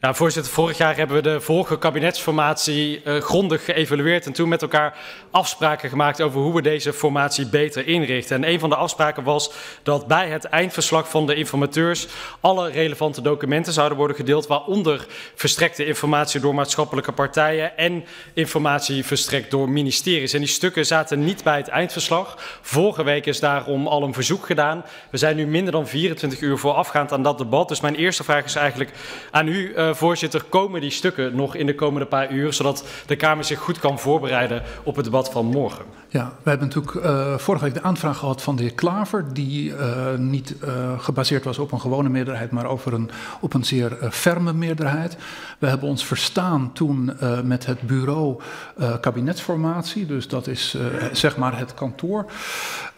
Ja, voorzitter, vorig jaar hebben we de vorige kabinetsformatie uh, grondig geëvalueerd en toen met elkaar afspraken gemaakt over hoe we deze formatie beter inrichten. En een van de afspraken was dat bij het eindverslag van de informateurs alle relevante documenten zouden worden gedeeld, waaronder verstrekte informatie door maatschappelijke partijen en informatie verstrekt door ministeries. En die stukken zaten niet bij het eindverslag. Vorige week is daarom al een verzoek gedaan. We zijn nu minder dan 24 uur voorafgaand aan dat debat. Dus mijn eerste vraag is eigenlijk aan u. Uh, uh, voorzitter, komen die stukken nog in de komende paar uur, zodat de Kamer zich goed kan voorbereiden op het debat van morgen? Ja, we hebben natuurlijk uh, vorige week de aanvraag gehad van de heer Klaver, die uh, niet gebaseerd was op een gewone meerderheid, maar over een, op een zeer ferme meerderheid. We hebben ons verstaan toen met het bureau kabinetsformatie, dus dat is zeg maar het kantoor.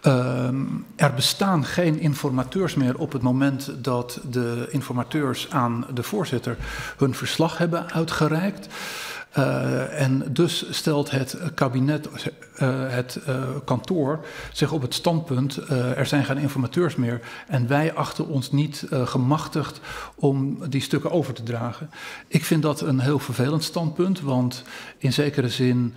Ehm, er bestaan geen informateurs meer op het moment dat de informateurs aan de voorzitter hun verslag hebben uitgereikt. Uh, en dus stelt het kabinet, uh, het uh, kantoor zich op het standpunt: er zijn geen informateurs meer. En wij achten ons niet gemachtigd om die stukken over te dragen. Ik vind dat een heel vervelend standpunt, want in zekere zin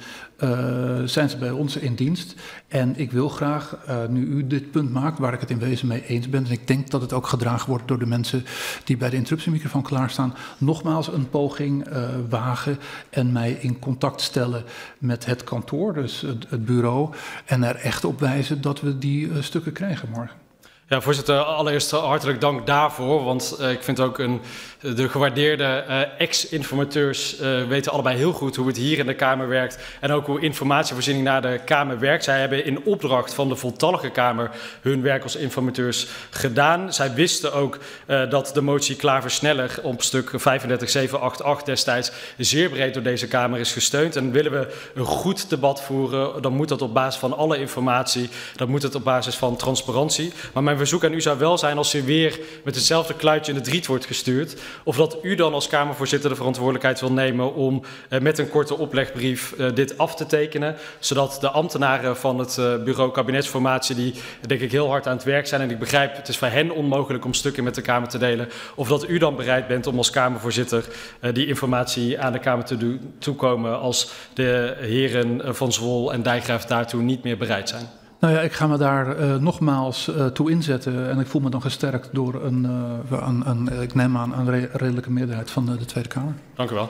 zijn ze bij ons in dienst. En ik wil graag, nu u dit punt maakt, waar ik het in wezen mee eens ben, en ik denk dat het ook gedragen wordt door de mensen die bij de interruptiemicrofoon klaarstaan, nogmaals een poging wagen. En en mij in contact stellen met het kantoor, dus het, bureau, en er echt op wijzen dat we die uh, stukken krijgen morgen. Ja, voorzitter, allereerst hartelijk dank daarvoor. Want uh, ik vind ook een, de gewaardeerde uh, ex-informateurs uh, weten allebei heel goed hoe het hier in de Kamer werkt. En ook hoe informatievoorziening naar de Kamer werkt. Zij hebben in opdracht van de voltallige Kamer hun werk als informateurs gedaan. Zij wisten ook dat de motie Klaver-Sneller op stuk 35788 destijds zeer breed door deze Kamer is gesteund. En willen we een goed debat voeren, dan moet dat op basis van alle informatie. Dan moet het op basis van transparantie. Maar mijn verzoek aan u zou wel zijn als u weer met hetzelfde kluitje in de driet wordt gestuurd. Of dat u dan als Kamervoorzitter de verantwoordelijkheid wil nemen om uh, met een korte oplegbrief uh, dit af te tekenen. Zodat de ambtenaren van het uh, bureau kabinetsformatie, die denk ik heel hard aan het werk zijn. En ik begrijp, het is voor hen onmogelijk om stukken met de Kamer te delen. Of dat u dan bereid bent om als Kamervoorzitter die informatie aan de Kamer te toekomen als de heren van Zwol en Dijkgraaf daartoe niet meer bereid zijn. Nou ja, ik ga me daar uh, nogmaals uh, toe inzetten. En ik voel me dan gesterkt door een, uh, een, een ik neem aan, een re redelijke meerderheid van de, de, Tweede Kamer. Dank u wel.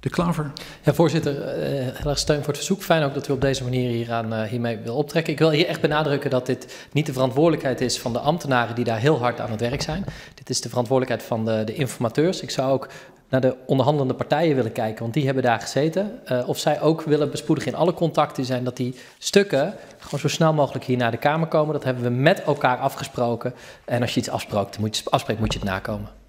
De Klaver. Ja, voorzitter, heel erg steun voor het verzoek. Fijn ook dat u op deze manier hieraan, hiermee wil optrekken. Ik wil hier echt benadrukken dat dit niet de verantwoordelijkheid is van de ambtenaren die daar heel hard aan het werk zijn. Dit is de verantwoordelijkheid van de, de informateurs. Ik zou ook naar de onderhandelende partijen willen kijken, want die hebben daar gezeten. Uh, of zij ook willen bespoedigen in alle contacten zijn dat die stukken gewoon zo snel mogelijk hier naar de Kamer komen. Dat hebben we met elkaar afgesproken. En als je iets afspreekt, moet je, afspreekt, moet je het nakomen.